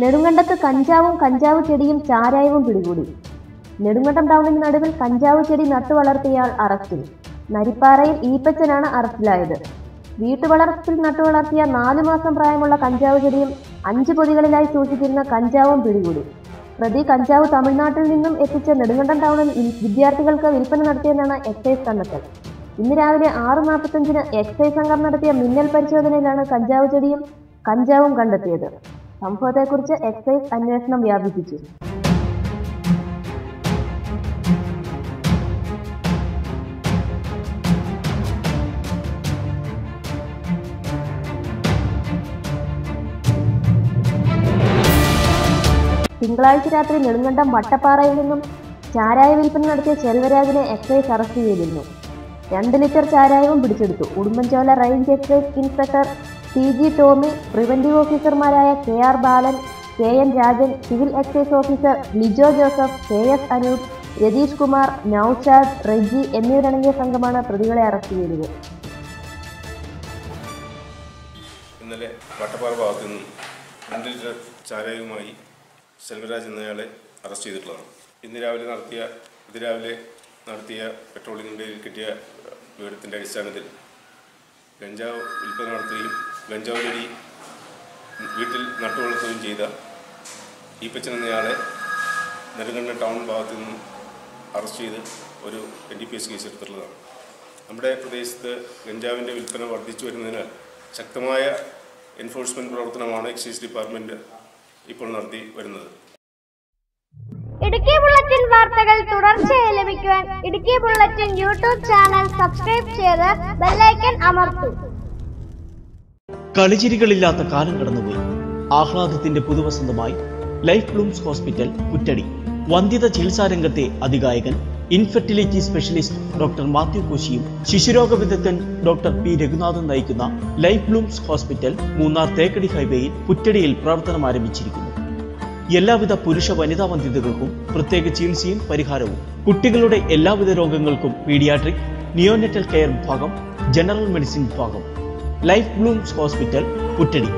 നെടുങ്കണ്ടത്ത് കഞ്ചാവും കഞ്ചാവ് ചെടിയും ചാരായവും പിടികൂടി. നെടുങ്കണ്ടം ടൗണിന് നടുവിൽ കഞ്ചാവ് ചെടി നട്ടുവളർത്തിയയാൾ അറസ്റ്റിൽ. നരിപ്പാറയിൽ ഈപ്പച്ചനാണ് അറസ്റ്റിലായത്. വീട്ടുവളർപ്പിൽ നട്ടുവളർത്തിയ നാലു മാസം പ്രായമുള്ള കഞ്ചാവ് ചെടിയും അഞ്ച് പൊതികളിലായി സൂക്ഷിച്ചിരുന്ന കഞ്ചാവും പിടികൂടി. പ്രതി കഞ്ചാവ് തമിഴ്നാട്ടിൽ നിന്നും എത്തിച്ച നെടുങ്കണ്ടം ടൗണിൽ വിദ്യാർത്ഥികൾക്ക് വിൽപ്പന നടത്തിയെന്നാണ് എക്സൈസ് കണ്ടെത്തൽ. ഇന്ന് രാവിലെ ആറ് നാൽപ്പത്തഞ്ചിന് എക്സൈസ് സംഘം നടത്തിയ മിന്നൽ പരിശോധനയിലാണ് കഞ്ചാവ് ചെടിയും കഞ്ചാവും കണ്ടെത്തിയത്. സംഭവത്തെക്കുറിച്ച് എക്സൈസ് അന്വേഷണം വ്യാപിപ്പിച്ചു. തിങ്കളാഴ്ച രാത്രി നെടുങ്കണ്ടം വട്ടപ്പാറയിൽ നിന്നും ചാരായ വിൽപ്പന നടത്തിയ ചെൽവരാജിനെ എക്സൈസ് അറസ്റ്റ് ചെയ്തിരുന്നു. രണ്ട് ലിറ്റർ ചാരായവും പിടിച്ചെടുത്തു. Udumbanchola range excise inspector T G Tomy preventive ഓഫീസർമാരായ K R Balan K N Rajan civil excise officer Lijo Joseph K S Anoop Ratheesh Kumar Noushad Reji എന്നിവരടങ്ങിയ സംഘമാണ് പ്രതികളെ അറസ്റ്റ് ചെയ്തത്. ഇന്നലെ വട്ടപ്പാറ ഭാഗത്തു നിന്നും രണ്ട് ലിറ്റർ ചാരയുമായി സെൽവരാജ് എന്നയാളെ അറസ്റ്റ് ചെയ്തിട്ടുള്ളതാണ്. ഇന്ന് രാവിലെ നടത്തിയ ഇത് രാവിലെ നടത്തിയ പെട്രോളിങ്ങിന്റെ കിട്ടിയ വിവരത്തിന്റെ അടിസ്ഥാനത്തിൽ ഗഞ്ചാവ് വിൽപ്പന നടത്തുകയും ഗഞ്ചാവ് ചെടി വീട്ടിൽ നട്ടുവളർത്തുകയും ചെയ്ത ഈപ്പച്ചൻ എന്നയാളെ നെടുങ്കണ്ട ടൗൺ ഭാഗത്തു നിന്നും അറസ്റ്റ് ചെയ്ത് ഒരു N D P S case എടുത്തിട്ടുള്ളതാണ്. നമ്മുടെ പ്രദേശത്ത് ഗഞ്ചാവിന്റെ വിൽപ്പന വർദ്ധിച്ചു വരുന്നതിനാൽ ശക്തമായ എൻഫോഴ്സ്മെന്റ് പ്രവർത്തനമാണ് എക്സൈസ് ഡിപ്പാർട്ട്മെന്റ് ഇപ്പോൾ നടത്തി വരുന്നത്. ഇടുക്കി ബുള്ളറ്റിൻ വാർത്തകൾ തുടർച്ചയായി ലഭിക്കുവാൻ Idukki bulletin YouTube channel subscribe ചെയ്ത് ബെല്ലൈക്കൻ അമർത്തൂ. കളിച്ചിരികളില്ലാത്ത കാലം കടന്നുപോയി. ആഹ്ലാദത്തിന്റെ പുതുവസന്തമായി ലൈഫ് ബ്ലൂംസ് ഹോസ്പിറ്റൽ കുറ്റടി വന്ധ്യത ചികിത്സാരംഗത്തെ അതികായകൻ ഇൻഫെർട്ടിലിറ്റി സ്പെഷ്യലിസ്റ്റ് ഡോക്ടർ മാത്യു കോശിയും ശിശുരോഗ വിദഗ്ധൻ ഡോക്ടർ പി രഘുനാഥൻ നയിക്കുന്ന life Blooms hospital Munnar Thekkady ഹൈവേയിൽ പുറ്റടിയിൽ പ്രവർത്തനം ആരംഭിച്ചിരിക്കുന്നു. എല്ലാവിധ പുരുഷ വനിതാ വന്ധ്യതകൾക്കും പ്രത്യേക ചികിത്സയും പരിഹാരവും. കുട്ടികളുടെ എല്ലാവിധ രോഗങ്ങൾക്കും പീഡിയാട്രിക് നിയോനെറ്റൽ കെയർ വിഭാഗം ജനറൽ മെഡിസിൻ വിഭാഗം. Life Blooms hospital Puttady.